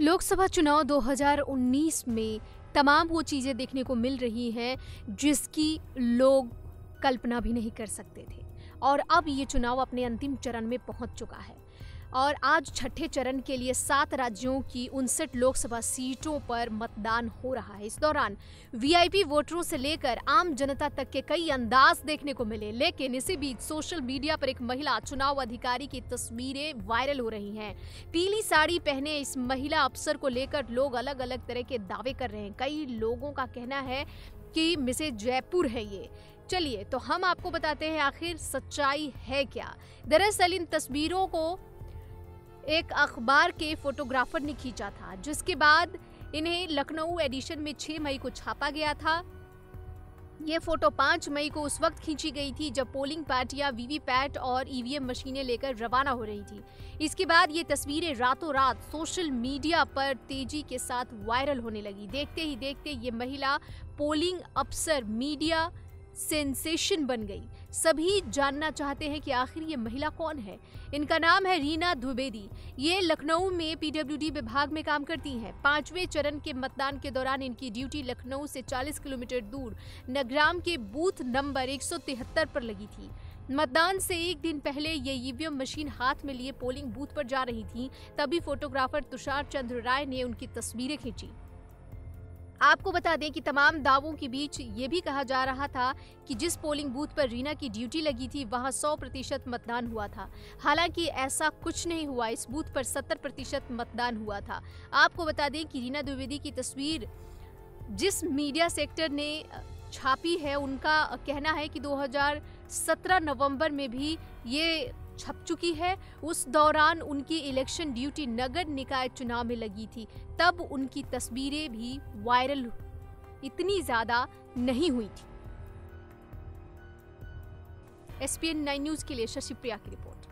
लोकसभा चुनाव 2019 में तमाम वो चीज़ें देखने को मिल रही हैं जिसकी लोग कल्पना भी नहीं कर सकते थे। और अब ये चुनाव अपने अंतिम चरण में पहुँच चुका है। और आज छठे चरण के लिए सात राज्यों की उनसठ लोकसभा सीटों पर मतदान हो रहा है। इस दौरान वीआईपी वोटरों से लेकर आम जनता तक के कई अंदाज देखने को मिले, लेकिन इसी बीच सोशल मीडिया पर एक महिला चुनाव अधिकारी की तस्वीरें वायरल हो रही हैं। पीली साड़ी पहने इस महिला अफसर को लेकर लोग अलग अलग तरह के दावे कर रहे हैं। कई लोगों का कहना है कि मिसेज जयपुर है ये। चलिए तो हम आपको बताते हैं आखिर सच्चाई है क्या। दरअसल इन तस्वीरों को एक अखबार के फोटोग्राफर ने खींचा था, जिसके बाद इन्हें लखनऊ एडिशन में 6 मई को छापा गया था। ये फ़ोटो 5 मई को उस वक्त खींची गई थी, जब पोलिंग पार्टियाँ वीवीपैट और ईवीएम मशीनें लेकर रवाना हो रही थी। इसके बाद ये तस्वीरें रातों रात सोशल मीडिया पर तेज़ी के साथ वायरल होने लगी। देखते ही देखते ये महिला पोलिंग अफसर मीडिया सेंसेशन बन गई। सभी जानना चाहते हैं कि आखिर ये महिला कौन है? इनका नाम है रीना द्विवेदी। ये लखनऊ में पीडब्ल्यूडी विभाग में काम करती हैं। पाँचवें चरण के मतदान के दौरान इनकी ड्यूटी लखनऊ से 40 किलोमीटर दूर, नगराम के बूथ नंबर एक पर लगी थी। मतदान से एक दिन पहले ये ईवीएम मशीन हाथ में लिए पोलिंग बूथ पर जा रही थी। तभी फोटोग्राफर तुषार चंद्र राय ने उनकी तस्वीरें खींची। आपको बता दें कि तमाम दावों के बीच ये भी कहा जा रहा था कि जिस पोलिंग बूथ पर रीना की ड्यूटी लगी थी, वहाँ 100 प्रतिशत मतदान हुआ था। हालाँकि ऐसा कुछ नहीं हुआ, इस बूथ पर 70 प्रतिशत मतदान हुआ था। आपको बता दें कि रीना द्विवेदी की तस्वीर जिस मीडिया सेक्टर ने छापी है, उनका कहना है कि 2017 नवंबर में भी ये छप चुकी है। उस दौरान उनकी इलेक्शन ड्यूटी नगर निकाय चुनाव में लगी थी। तब उनकी तस्वीरें भी वायरल इतनी ज़्यादा नहीं हुई थी। एसपीएन नाइन न्यूज़ के लिए शशि प्रिया की रिपोर्ट।